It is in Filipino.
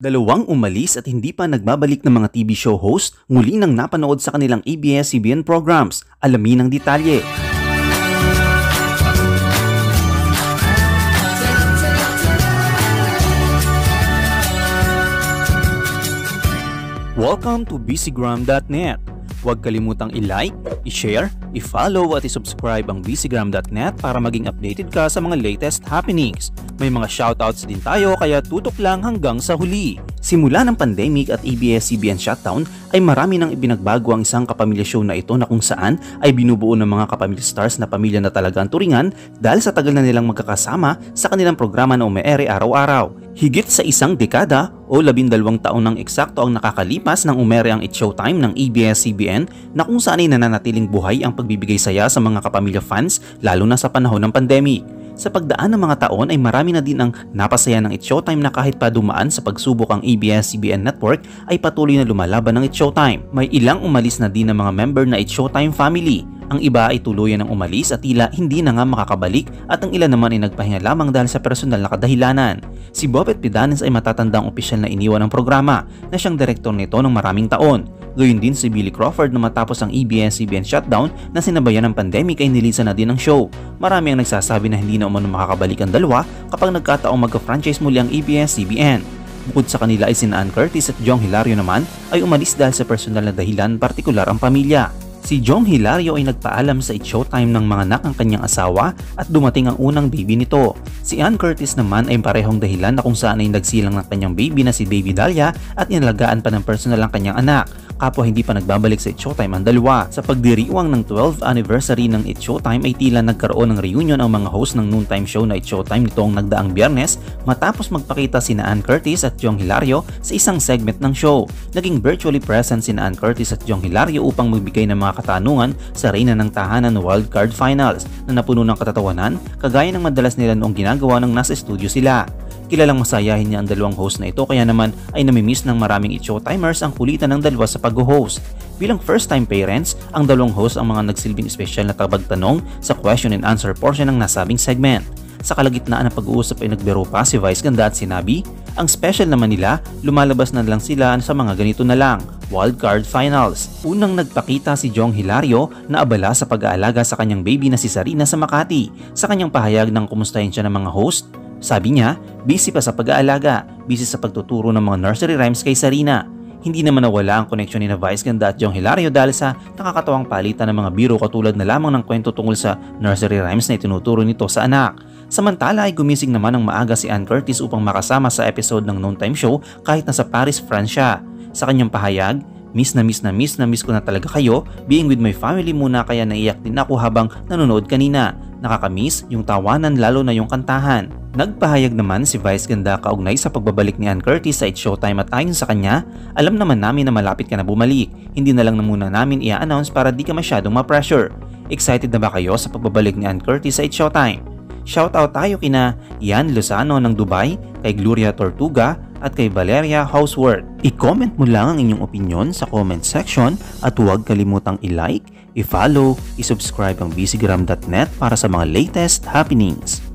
Dalawang umalis at hindi pa nagbabalik ng mga TV show host muli nang napanood sa kanilang ABS-CBN programs. Alamin ang detalye. Welcome to busygram.net. Huwag kalimutang i-like, i-share, i-follow at i-subscribe ang busygram.net para maging updated ka sa mga latest happenings. May mga shoutouts din tayo kaya tutok lang hanggang sa huli. Simula ng pandemic at ABS-CBN shutdown ay marami nang ibinagbago ang isang kapamilya show na ito na kung saan ay binubuo ng mga kapamilya stars na pamilya na talaga ang turingan dahil sa tagal na nilang magkakasama sa kanilang programa na umeere araw-araw. Higit sa isang dekada o labindalawang taon ng eksakto ang nakakalipas ng umere ang It Showtime ng ABS-CBN na kung saan ay nananatiling buhay ang pagbibigay saya sa mga kapamilya fans lalo na sa panahon ng pandemic. Sa pagdaan ng mga taon ay marami na din ang napasaya ng It Showtime na kahit pa dumaan sa pagsubok ang ABS-CBN network ay patuloy na lumalaban ng It Showtime. May ilang umalis na din ng mga member na It Showtime family. Ang iba ay tuluyan ng umalis at tila hindi na nga makakabalik at ang ilan naman ay nagpahinga lamang dahil sa personal na kadahilanan. Si Bobet Pidanes ay matatandang opisyal na iniwan ng programa na siyang direktor nito ng maraming taon. Gayun din si Billy Crawford na matapos ang ABS-CBN shutdown na sinabayan ng pandemic ay nilisan na din ang show. Marami ang nagsasabi na hindi na umano makakabalik ang dalawa kapag nagkataong magka-franchise muli ang ABS-CBN. Bukod sa kanila ay sina Ann Curtis at Jong Hilario naman ay umalis dahil sa personal na dahilan partikular ang pamilya. Si Jong Hilario ay nagpaalam sa It Showtime ng mga anak ang kanyang asawa at dumating ang unang baby nito. Si Ann Curtis naman ay parehong dahilan na kung saan ay nagsilang ng kanyang baby na si Baby Dahlia at inalagaan pa ng personal ang kanyang anak kapwa hindi pa nagbabalik sa It Showtime ang dalawa. Sa pagdiriwang ng 12th anniversary ng It Showtime ay tila nagkaroon ng reunion ang mga host ng noontime show na It Showtime nitong nagdaang biyernes matapos magpakita sina Ann Curtis at Jong Hilario sa isang segment ng show. Naging virtually present sina Ann Curtis at Jong Hilario upang magbigay ng mga katanungan sa reyna ng tahanan wildcard finals na napuno ng katatawanan kagaya ng madalas nila noong ginagawa ng nasa studio sila. Kilalang masayahin niya ang dalawang host na ito kaya naman ay namimiss ng maraming it-showtimers ang kulitan ng dalawa sa pag-host. Bilang first-time parents, ang dalawang host ang mga nagsilbing espesyal na tabagtanong sa question and answer portion ng nasabing segment. Sa kalagitnaan ng pag-uusap ay nagbiro pa si Vice Ganda at sinabi, ang special naman nila, lumalabas na lang sila sa mga ganito na lang, wildcard finals. Unang nagpakita si Jong Hilario na abala sa pag-aalaga sa kanyang baby na si Sarina sa Makati. Sa kanyang pahayag ng kumustahin siya ng mga host, sabi niya, busy pa sa pag-aalaga, busy sa pagtuturo ng mga nursery rhymes kay Sarina. Hindi naman nawala ang koneksyon ni na Vice Ganda at Jong Hilario dahil sa nakakatawang palitan ng mga biro katulad na lamang ng kwento tungkol sa nursery rhymes na itinuturo nito sa anak. Samantala ay gumising naman ng maaga si Ann Curtis upang makasama sa episode ng Noontime Show kahit nasa Paris, France siya. Sa kanyang pahayag, Miss na miss na miss na miss ko na talaga kayo, being with my family muna kaya naiyak din ako habang nanonood kanina. Nakakamiss yung tawanan lalo na yung kantahan. Nagpahayag naman si Vice Ganda kaugnay sa pagbabalik ni Ann Curtis sa It Showtime at ayon sa kanya, alam naman namin na malapit ka na bumalik. Hindi na lang na muna namin i-announce para di ka masyadong ma-pressure. Excited na ba kayo sa pagbabalik ni Ann Curtis sa It Showtime? Shoutout tayo kina Ian Lozano ng Dubai, kay Gloria Tortuga at kay Valeria Houseworth. I-comment mo lang ang inyong opinion sa comment section at huwag kalimutang i-like, i-follow, i-subscribe ang busygram.net para sa mga latest happenings.